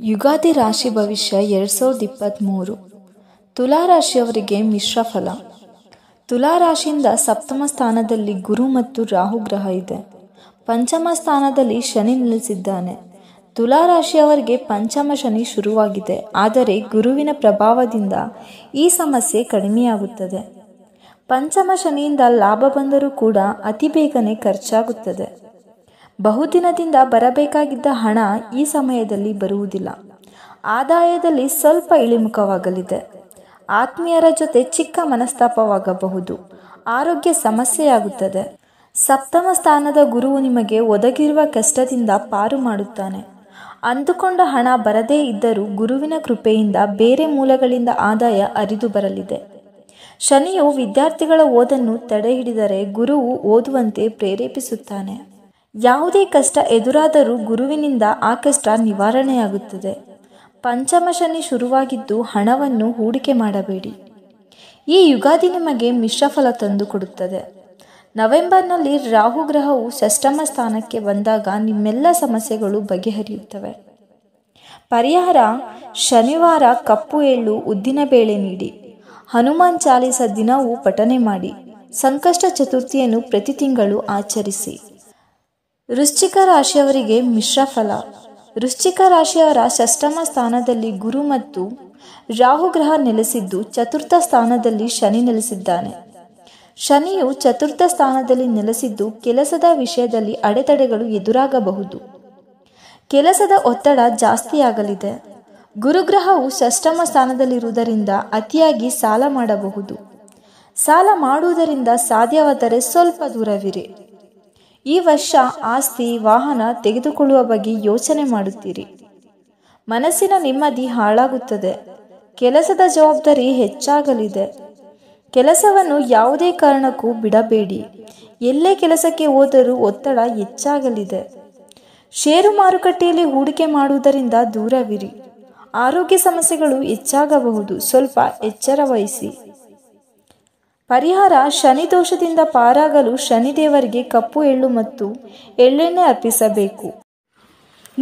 ಯುಗಾದಿ ರಾಶಿ ಭವಿಷ್ಯ ಎರಡು ಸಾವಿರದ ಇಪ್ಪತ್ತ್ಮೂರು ತುಲಾರಾಶಿಯವರಿಗೆ ಮಿಶ್ರ ಫಲ. ತುಲಾರಾಶಿಯಿಂದ ಸಪ್ತಮ ಸ್ಥಾನದಲ್ಲಿ ಗುರು ಮತ್ತು ರಾಹು ಗ್ರಹ ಇದೆ. ಪಂಚಮ ಸ್ಥಾನದಲ್ಲಿ ಶನಿ ನಿಲ್ಲಿಸಿದ್ದಾನೆ ತುಲಾರಾಶಿಯವರಿಗೆ ಪಂಚಮ ಶನಿ ಶುರುವಾಗಿದೆ. ಆದರೆ ಗುರುವಿನ ಪ್ರಭಾವದಿಂದ ಈ ಸಮಸ್ಯೆ ಕಡಿಮೆಯಾಗುತ್ತದೆ. ಪಂಚಮ ಶನಿಯಿಂದ ಲಾಭ ಬಂದರೂ ಕೂಡ ಅತಿ ಬೇಗನೆ ಖರ್ಚಾಗುತ್ತದೆ. ಬಹುದಿನದಿಂದ ಬರಬೇಕಾಗಿದ್ದ ಹಣ ಈ ಸಮಯದಲ್ಲಿ ಬರುವುದಿಲ್ಲ. ಆದಾಯದಲ್ಲಿ ಸ್ವಲ್ಪ ಇಳಿಮುಖವಾಗಲಿದೆ. ಆತ್ಮೀಯರ ಜೊತೆ ಚಿಕ್ಕ ಮನಸ್ತಾಪವಾಗಬಹುದು. ಆರೋಗ್ಯ ಸಮಸ್ಯೆಯಾಗುತ್ತದೆ. ಸಪ್ತಮ ಸ್ಥಾನದ ಗುರುವು ನಿಮಗೆ ಒದಗಿರುವ ಕಷ್ಟದಿಂದ ಪಾರು ಮಾಡುತ್ತಾನೆ. ಅಂದುಕೊಂಡ ಹಣ ಬರದೇ ಇದ್ದರೂ ಗುರುವಿನ ಕೃಪೆಯಿಂದ ಬೇರೆ ಮೂಲಗಳಿಂದ ಆದಾಯ ಅರಿದು ಬರಲಿದೆ. ಶನಿಯು ವಿದ್ಯಾರ್ಥಿಗಳ ಓದನ್ನು ತಡೆಹಿಡಿದರೆ ಗುರುವು ಓದುವಂತೆ ಪ್ರೇರೇಪಿಸುತ್ತಾನೆ. ಯಾವುದೇ ಕಷ್ಟ ಎದುರಾದರೂ ಗುರುವಿನಿಂದ ಆ ಕಷ್ಟ ನಿವಾರಣೆಯಾಗುತ್ತದೆ. ಪಂಚಮ ಶನಿ ಶುರುವಾಗಿದ್ದು ಹಣವನ್ನು ಹೂಡಿಕೆ ಮಾಡಬೇಡಿ. ಈ ಯುಗಾದಿ ನಿಮಗೆ ಮಿಶ್ರಫಲ ತಂದುಕೊಡುತ್ತದೆ ನವೆಂಬರ್ನಲ್ಲಿ ರಾಹು ಗ್ರಹವು ಷಷ್ಠಮ ಸ್ಥಾನಕ್ಕೆ ಬಂದಾಗ ನಿಮ್ಮೆಲ್ಲ ಸಮಸ್ಯೆಗಳು ಬಗೆಹರಿಯುತ್ತವೆ. ಪರಿಹಾರ, ಶನಿವಾರ ಕಪ್ಪು ಎಳ್ಳು ಉದ್ದಿನಬೇಳೆ ನೀಡಿ. ಹನುಮಾನ್ ಚಾಲಿಸ ದಿನವೂ ಪಠನೆ ಮಾಡಿ. ಸಂಕಷ್ಟ ಚತುರ್ಥಿಯನ್ನು ಪ್ರತಿ ತಿಂಗಳು ಆಚರಿಸಿ. ವೃಶ್ಚಿಕ ರಾಶಿಯವರಿಗೆ ಮಿಶ್ರ ಫಲ. ವೃಶ್ಚಿಕ ರಾಶಿಯವರ ಷಷ್ಠಮ ಸ್ಥಾನದಲ್ಲಿ ಗುರು ಮತ್ತು ರಾಹುಗ್ರಹ ನೆಲೆಸಿದ್ದು ಚತುರ್ಥ ಸ್ಥಾನದಲ್ಲಿ ಶನಿ ನೆಲೆಸಿದ್ದಾನೆ. ಶನಿಯು ಚತುರ್ಥ ಸ್ಥಾನದಲ್ಲಿ ನೆಲೆಸಿದ್ದು ಕೆಲಸದ ವಿಷಯದಲ್ಲಿ ಅಡೆತಡೆಗಳು ಎದುರಾಗಬಹುದು. ಕೆಲಸದ ಒತ್ತಡ ಜಾಸ್ತಿಯಾಗಲಿದೆ. ಗುರುಗ್ರಹವು ಷಷ್ಠಮ ಸ್ಥಾನದಲ್ಲಿರುವುದರಿಂದ ಅತಿಯಾಗಿ ಸಾಲ ಮಾಡಬಹುದು. ಸಾಲ ಮಾಡುವುದರಿಂದ ಸಾಧ್ಯವಾದರೆ ಸ್ವಲ್ಪ ದೂರವಿರಿ. ಈ ವರ್ಷ ಆಸ್ತಿ, ವಾಹನ ತೆಗೆದುಕೊಳ್ಳುವ ಬಗ್ಗೆ ಯೋಚನೆ ಮಾಡುತ್ತೀರಿ. ಮನಸ್ಸಿನ ನೆಮ್ಮದಿ ಹಾಳಾಗುತ್ತದೆ. ಕೆಲಸದ ಜವಾಬ್ದಾರಿ ಹೆಚ್ಚಾಗಲಿದೆ. ಕೆಲಸವನ್ನು ಯಾವುದೇ ಕಾರಣಕ್ಕೂ ಬಿಡಬೇಡಿ. ಎಲ್ಲೇ ಕೆಲಸಕ್ಕೆ ಹೋದರೂ ಒತ್ತಡ ಹೆಚ್ಚಾಗಲಿದೆ. ಷೇರು ಮಾರುಕಟ್ಟೆಯಲ್ಲಿ ಹೂಡಿಕೆ ಮಾಡುವುದರಿಂದ ದೂರವಿರಿ. ಆರೋಗ್ಯ ಸಮಸ್ಯೆಗಳು ಹೆಚ್ಚಾಗಬಹುದು. ಸ್ವಲ್ಪ ಎಚ್ಚರ ವಹಿಸಿ ಪರಿಹಾರ ಶನಿ ದೋಷದಿಂದ ಪಾರಾಗಲು ಶನಿದೇವರಿಗೆ ಕಪ್ಪು ಎಳ್ಳು ಮತ್ತು ಎಳ್ಳೆಣ್ಣೆ ಅರ್ಪಿಸಬೇಕು.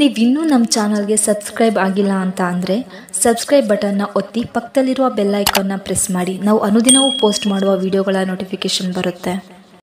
ನೀವಿನ್ನೂ ನಮ್ಮ ಚಾನಲ್ಗೆ ಸಬ್ಸ್ಕ್ರೈಬ್ ಆಗಿಲ್ಲ ಅಂತ ಅಂದರೆ ಸಬ್ಸ್ಕ್ರೈಬ್ ಬಟನ್ನ ಒತ್ತಿ ಪಕ್ಕದಲ್ಲಿರುವ ಬೆಲ್ ಐಕಾನ್ನ ಪ್ರೆಸ್ ಮಾಡಿ. ನಾವು ಅನುದಿನವೂ ಪೋಸ್ಟ್ ಮಾಡುವ ವಿಡಿಯೋಗಳ ನೋಟಿಫಿಕೇಷನ್ ಬರುತ್ತೆ.